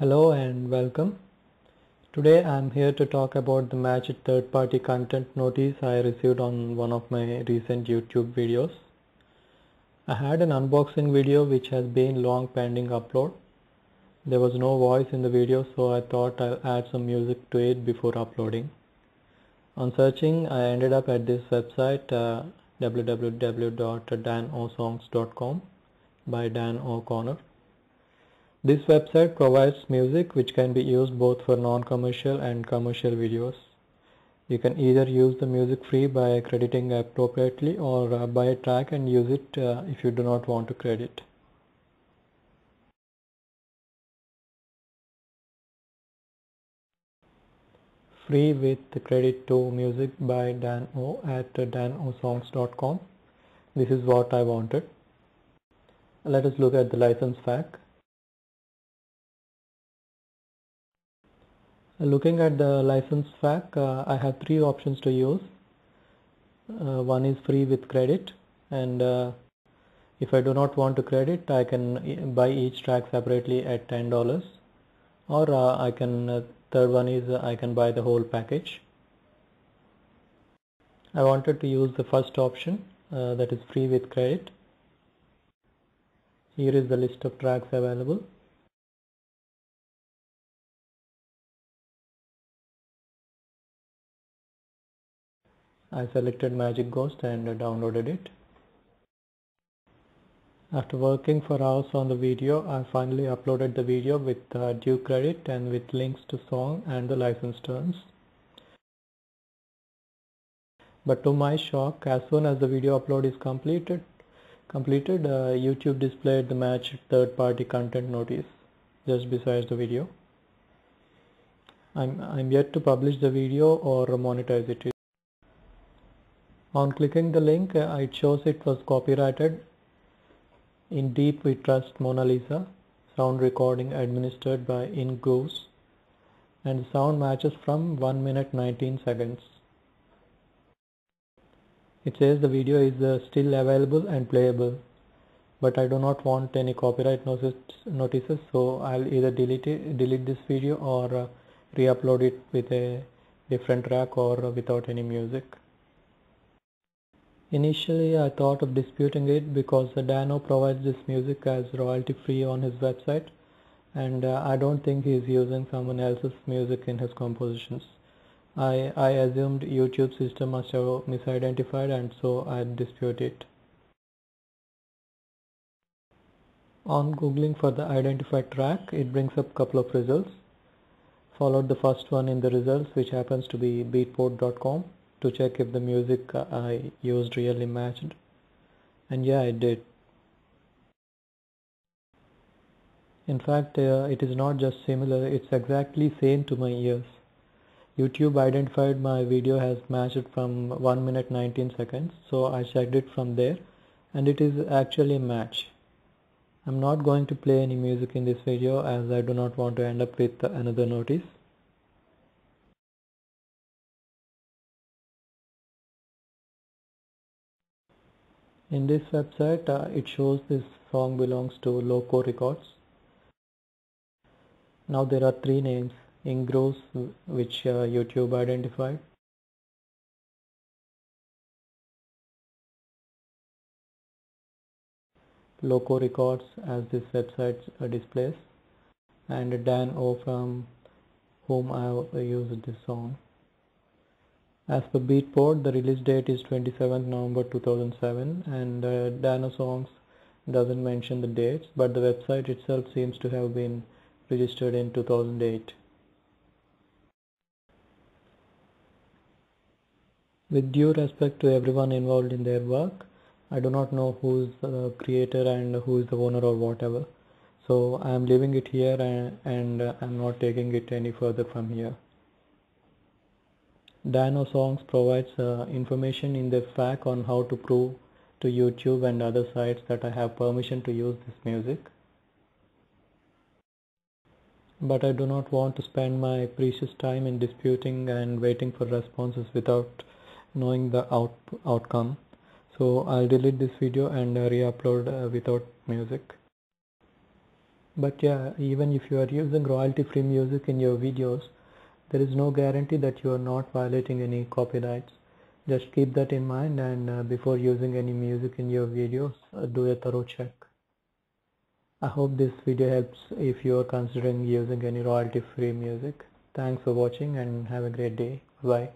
Hello and welcome. Today I am here to talk about the matched third party content notice I received on one of my recent YouTube videos. I had an unboxing video which has been long pending upload. There was no voice in the video so I thought I'll add some music to it before uploading. On searching I ended up at this website uh, www.danosongs.com by Dan O'Connor. This website provides music which can be used both for non-commercial and commercial videos. You can either use the music free by crediting appropriately or uh, buy a track and use it uh, if you do not want to credit. Free with credit to music by Dan O at danosongs.com. This is what I wanted. Let us look at the license fact. Looking at the license fact, uh, I have three options to use. Uh, one is free with credit and uh, if I do not want to credit I can buy each track separately at $10 or uh, I can uh, third one is uh, I can buy the whole package. I wanted to use the first option that is free with credit. Here is the list of tracks available. I selected Magic Ghost and downloaded it. After working for hours on the video, I finally uploaded the video with uh, due credit and with links to song and the license terms. But to my shock, as soon as the video upload is completed, completed, uh, YouTube displayed the match third-party content notice just beside the video. I'm, I'm yet to publish the video or monetize it. On clicking the link, uh, it shows it was copyrighted in Deep We Trust Mona Lisa, sound recording administered by InGrooves, and the sound matches from 1 minute 19 seconds. It says the video is uh, still available and playable, but I do not want any copyright notices, so I'll either delete it, delete this video or uh, re-upload it with a different track or without any music. Initially I thought of disputing it because the Dano provides this music as royalty free on his website and uh, I don't think he's using someone else's music in his compositions. I, I assumed YouTube system must have misidentified and so I dispute it. On googling for the identified track it brings up a couple of results. Followed the first one in the results which happens to be beatport.com to check if the music I used really matched and yeah it did. In fact uh, it is not just similar it's exactly same to my ears. YouTube identified my video has matched from 1 minute 19 seconds so I checked it from there and it is actually a match. I'm not going to play any music in this video as I do not want to end up with another notice. In this website uh, it shows this song belongs to Loco Records. Now there are three names InGrooves which uh, YouTube identified. Loco Records as this website uh, displays. And Dan O from whom I used this song as per Beatport, the release date is 27th November 2007 and uh, Songs doesn't mention the dates but the website itself seems to have been registered in 2008. With due respect to everyone involved in their work, I do not know who is the creator and who is the owner or whatever. So I am leaving it here and, and I am not taking it any further from here. Dano Songs provides uh, information in the FAQ on how to prove to YouTube and other sites that I have permission to use this music. But I do not want to spend my precious time in disputing and waiting for responses without knowing the out outcome. So I'll delete this video and uh, re-upload uh, without music. but yeah even if you are using royalty free music in your videos there is no guarantee that you are not violating any copyrights. Just keep that in mind and uh, before using any music in your videos uh, do a thorough check. I hope this video helps if you are considering using any royalty free music. Thanks for watching and have a great day. Bye